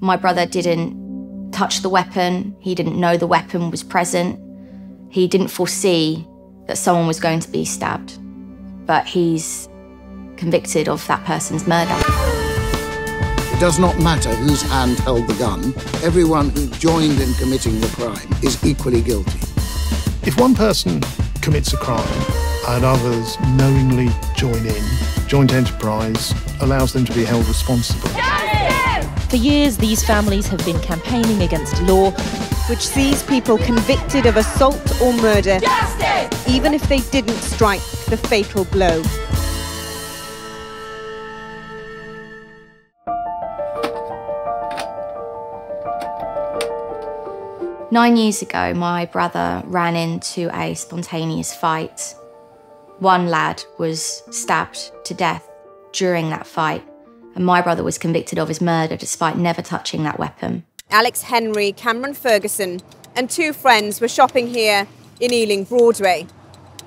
My brother didn't touch the weapon, he didn't know the weapon was present, he didn't foresee that someone was going to be stabbed. But he's convicted of that person's murder. It does not matter whose hand held the gun. Everyone who joined in committing the crime is equally guilty. If one person commits a crime and others knowingly join in, joint enterprise allows them to be held responsible. For years, these families have been campaigning against law which sees people convicted of assault or murder, Justice! even if they didn't strike the fatal blow. Nine years ago, my brother ran into a spontaneous fight. One lad was stabbed to death during that fight, and my brother was convicted of his murder despite never touching that weapon. Alex Henry, Cameron Ferguson, and two friends were shopping here in Ealing Broadway.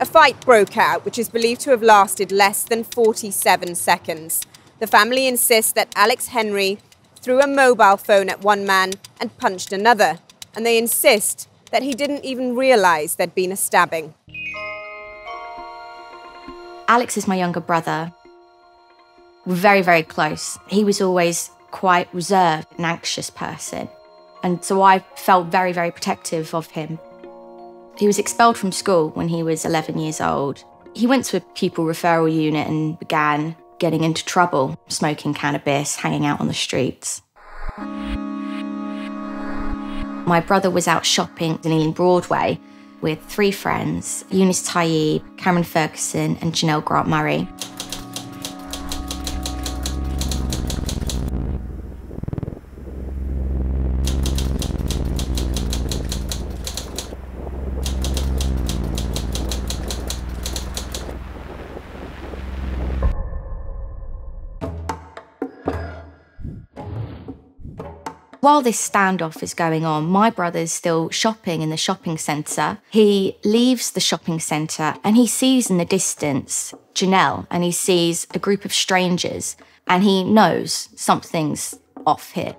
A fight broke out, which is believed to have lasted less than 47 seconds. The family insists that Alex Henry threw a mobile phone at one man and punched another and they insist that he didn't even realise there'd been a stabbing. Alex is my younger brother. We're very, very close. He was always quite reserved, an anxious person. And so I felt very, very protective of him. He was expelled from school when he was 11 years old. He went to a pupil referral unit and began getting into trouble, smoking cannabis, hanging out on the streets. My brother was out shopping in Ealing Broadway with three friends Eunice Taib, Cameron Ferguson, and Janelle Grant Murray. While this standoff is going on, my brother's still shopping in the shopping centre. He leaves the shopping centre and he sees in the distance Janelle and he sees a group of strangers and he knows something's off here.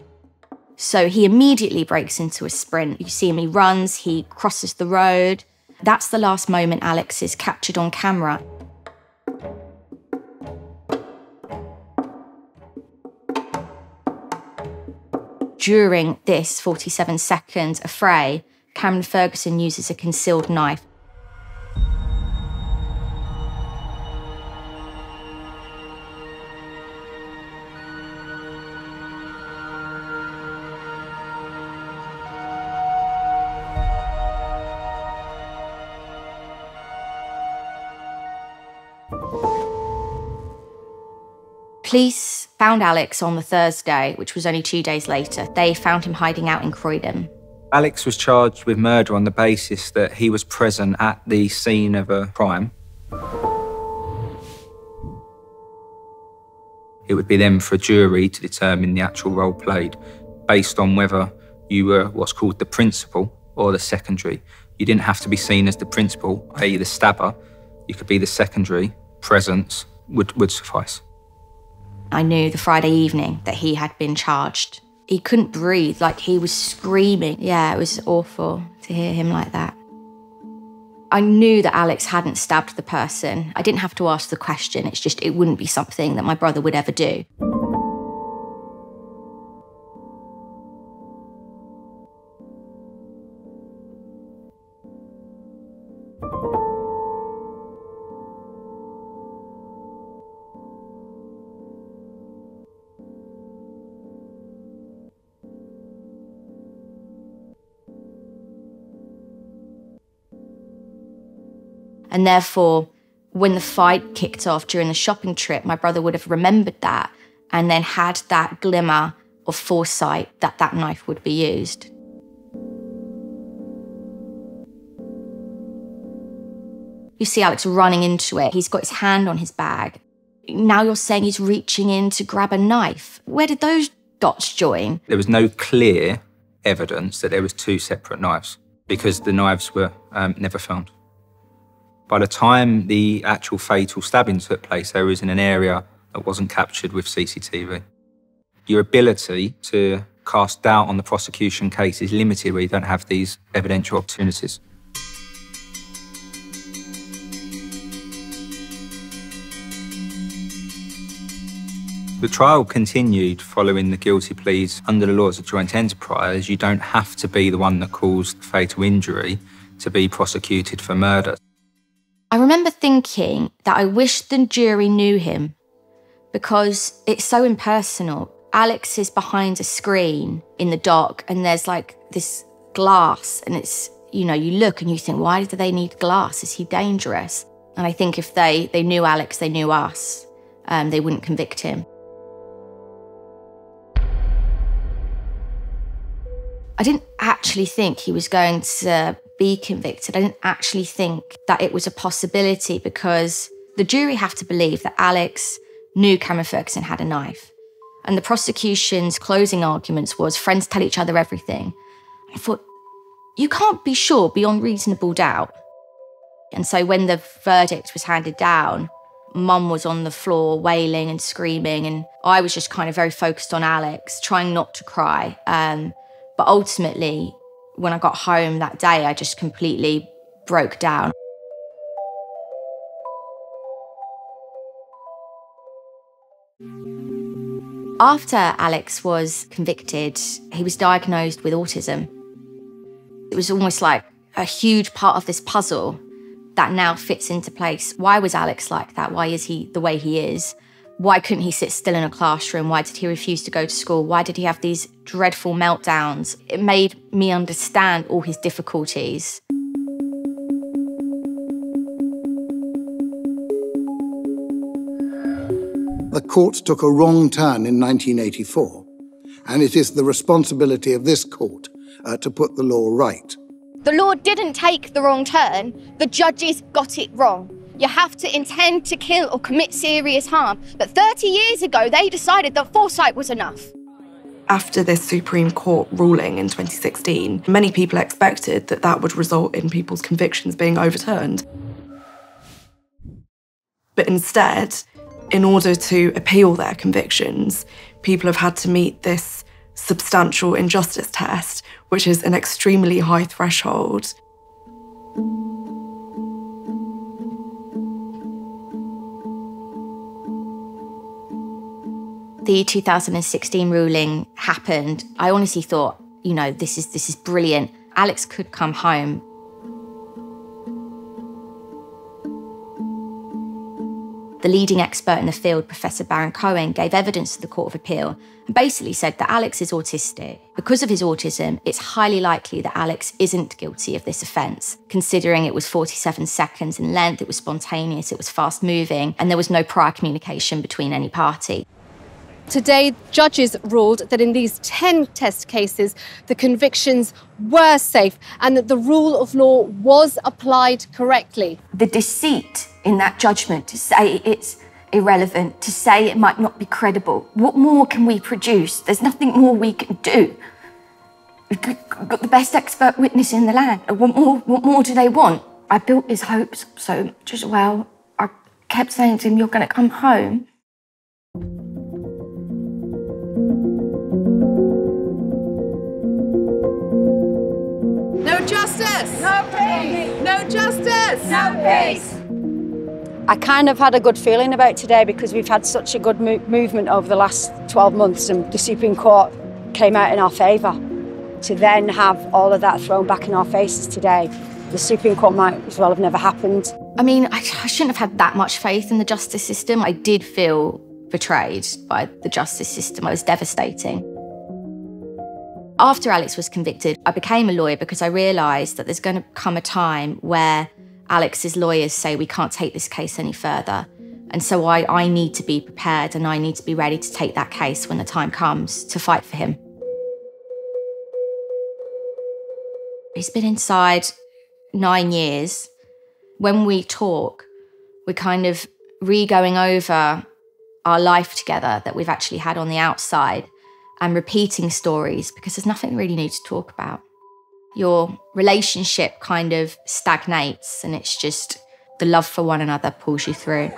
So he immediately breaks into a sprint. You see him, he runs, he crosses the road. That's the last moment Alex is captured on camera. During this 47 second affray, Cameron Ferguson uses a concealed knife. Police found Alex on the Thursday, which was only two days later. They found him hiding out in Croydon. Alex was charged with murder on the basis that he was present at the scene of a crime. It would be then for a jury to determine the actual role played based on whether you were what's called the principal or the secondary. You didn't have to be seen as the principal, i.e., the stabber. You could be the secondary. Presence would, would suffice. I knew the Friday evening that he had been charged. He couldn't breathe, like he was screaming. Yeah, it was awful to hear him like that. I knew that Alex hadn't stabbed the person. I didn't have to ask the question. It's just, it wouldn't be something that my brother would ever do. And therefore, when the fight kicked off during the shopping trip, my brother would have remembered that and then had that glimmer of foresight that that knife would be used. You see Alex running into it. He's got his hand on his bag. Now you're saying he's reaching in to grab a knife. Where did those dots join? There was no clear evidence that there was two separate knives because the knives were um, never found. By the time the actual fatal stabbing took place, they was in an area that wasn't captured with CCTV. Your ability to cast doubt on the prosecution case is limited where you don't have these evidential opportunities. The trial continued following the guilty pleas. Under the laws of joint enterprise, you don't have to be the one that caused fatal injury to be prosecuted for murder. I remember thinking that I wish the jury knew him because it's so impersonal. Alex is behind a screen in the dock, and there's like this glass, and it's, you know, you look and you think, why do they need glass? Is he dangerous? And I think if they, they knew Alex, they knew us, um, they wouldn't convict him. I didn't actually think he was going to be convicted. I didn't actually think that it was a possibility because the jury have to believe that Alex knew Cameron Ferguson had a knife. And the prosecution's closing arguments was friends tell each other everything. I thought, you can't be sure beyond reasonable doubt. And so when the verdict was handed down, mum was on the floor wailing and screaming. And I was just kind of very focused on Alex, trying not to cry. Um, but ultimately, when I got home that day, I just completely broke down. After Alex was convicted, he was diagnosed with autism. It was almost like a huge part of this puzzle that now fits into place. Why was Alex like that? Why is he the way he is? Why couldn't he sit still in a classroom? Why did he refuse to go to school? Why did he have these dreadful meltdowns? It made me understand all his difficulties. The court took a wrong turn in 1984, and it is the responsibility of this court uh, to put the law right. The law didn't take the wrong turn, the judges got it wrong. You have to intend to kill or commit serious harm. But 30 years ago, they decided that foresight was enough. After this Supreme Court ruling in 2016, many people expected that that would result in people's convictions being overturned. But instead, in order to appeal their convictions, people have had to meet this substantial injustice test, which is an extremely high threshold. The 2016 ruling happened, I honestly thought, you know, this is this is brilliant. Alex could come home. The leading expert in the field, Professor Baron Cohen, gave evidence to the Court of Appeal and basically said that Alex is autistic. Because of his autism, it's highly likely that Alex isn't guilty of this offence, considering it was 47 seconds in length, it was spontaneous, it was fast moving, and there was no prior communication between any party. Today, judges ruled that in these 10 test cases, the convictions were safe and that the rule of law was applied correctly. The deceit in that judgment to say it's irrelevant, to say it might not be credible. What more can we produce? There's nothing more we can do. We've got the best expert witness in the land. Uh, what more, what more do they want? I built his hopes so much as well. I kept saying to him, You're going to come home. Justice! No peace! No justice! No peace! I kind of had a good feeling about today because we've had such a good mo movement over the last 12 months and the Supreme Court came out in our favour. To then have all of that thrown back in our faces today, the Supreme Court might as well have never happened. I mean, I, I shouldn't have had that much faith in the justice system. I did feel betrayed by the justice system. It was devastating. After Alex was convicted, I became a lawyer because I realised that there's going to come a time where Alex's lawyers say we can't take this case any further. And so I, I need to be prepared and I need to be ready to take that case when the time comes to fight for him. He's been inside nine years. When we talk, we're kind of re going over our life together that we've actually had on the outside and repeating stories because there's nothing really new to talk about. Your relationship kind of stagnates and it's just the love for one another pulls you through.